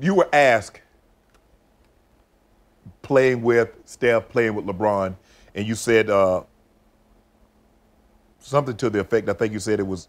you were asked playing with Steph, playing with LeBron, and you said uh, something to the effect. I think you said it was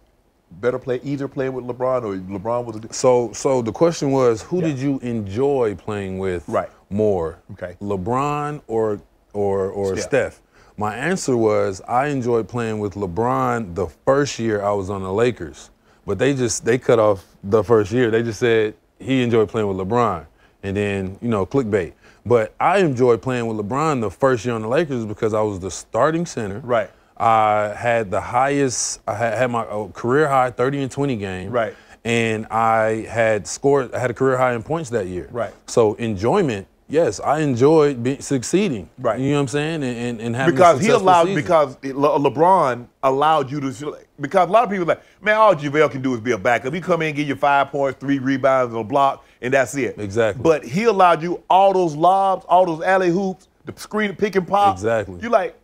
better play either playing with LeBron or LeBron was. A, So, so the question was, who did you enjoy playing with Right. more? Okay. LeBron or or or Steph. Steph. My answer was I enjoyed playing with LeBron the first year I was on the Lakers, but they just they cut off the first year. They just said he enjoyed playing with LeBron, and then you know clickbait. But I enjoyed playing with LeBron the first year on the Lakers because I was the starting center. Right. I had the highest. I had, had my uh, career high 30 and 20 game. Right. And I had scored. I had a career high in points that year. Right. So enjoyment. Yes, I enjoyed be, succeeding. Right. You know what I'm saying? And, and, and having a because he allowed season. because Le- LeBron allowed you to because a lot of people are like man all JaVale can do is be a backup. He come in give you five points, three rebounds, and a block, and that's it. Exactly. But he allowed you all those lobs, all those alley oops, the screen pick and pop. Exactly. You like.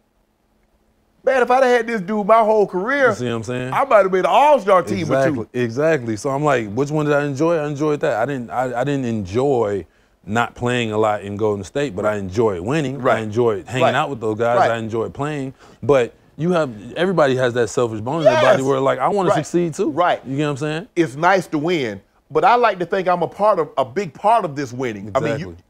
Man, if I'd have had this dude my whole career, You see what I'm saying? I might have been an all-star team exactly. Exactly. So I'm like, which one did I enjoy? I enjoyed that. I didn't. I, I didn't enjoy not playing a lot in Golden State, but I enjoyed winning. Right. I enjoyed hanging Right. out with those guys. Right. I enjoyed playing. But you have everybody has that selfish bone in their body where like I want to succeed too. Right. You get what I'm saying? It's nice to win, but I like to think I'm a part of a big part of this winning. I mean, you, Exactly.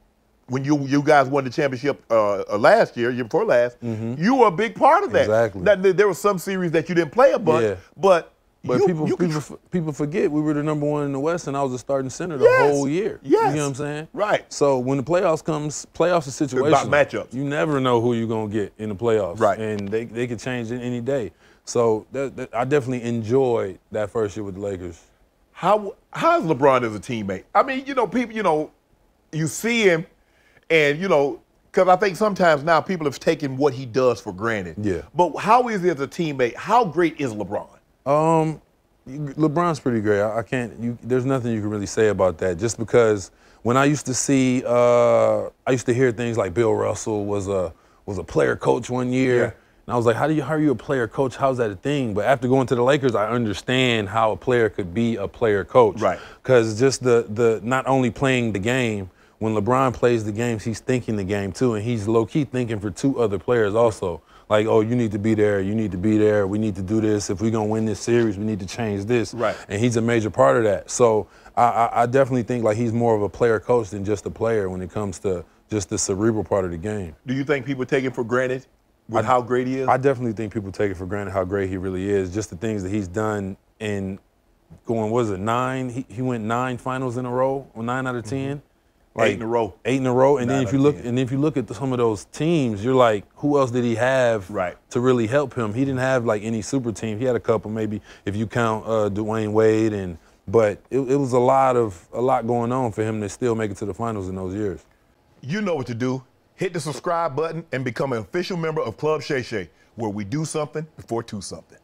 when you you guys won the championship uh, uh, last year, year before last, you were a big part of that. Mm-hmm. Exactly. Now, there- there were some series that you didn't play a bunch, Yeah. but But you, people you people f- people forget we were the number one in the West, and I was the starting center the Yes. whole year. Yes. You know what I'm saying? Right. So when the playoffs comes, playoffs is situation. about matchups. You never know who you're gonna get in the playoffs. Right. And they they could change it any day. So that, that, I definitely enjoyed that first year with the Lakers. how how's LeBron as a teammate? I mean, you know, people, you know, you see him, and you know, because I think sometimes now people have taken what he does for granted. Yeah. But how is he as a teammate? How great is LeBron? Um, LeBron's pretty great. I, I can't. You, there's nothing you can really say about that. Just because when I used to see, uh, I used to hear things like Bill Russell was a was a player coach one year, Yeah. and I was like, how do you how are you a player coach? How's that a thing? But after going to the Lakers, I understand how a player could be a player coach. Right. Because just the the not only playing the game. When LeBron plays the games, he's thinking the game too, and he's low key thinking for two other players also. Like, oh, you need to be there, you need to be there, we need to do this. If we're gonna win this series, we need to change this. Right. And he's a major part of that. So I, I, I definitely think like he's more of a player coach than just a player when it comes to just the cerebral part of the game. Do you think people take him for granted with how great he is? I definitely think people take it for granted how great he really is. Just the things that he's done in going, was it nine? He, he went nine finals in a row, or nine out of mm-hmm. 10 Eight in a row. Eight in a row, and then if you look, 10. and if you look at the, some of those teams, you're like, who else did he have Right. to really help him? He didn't have like any super team. He had a couple, maybe if you count uh, Dwyane Wade, and but it, it was a lot of a lot going on for him to still make it to the finals in those years. You know what to do. Hit the subscribe button and become an official member of Club Shay Shay, where we do something before two something.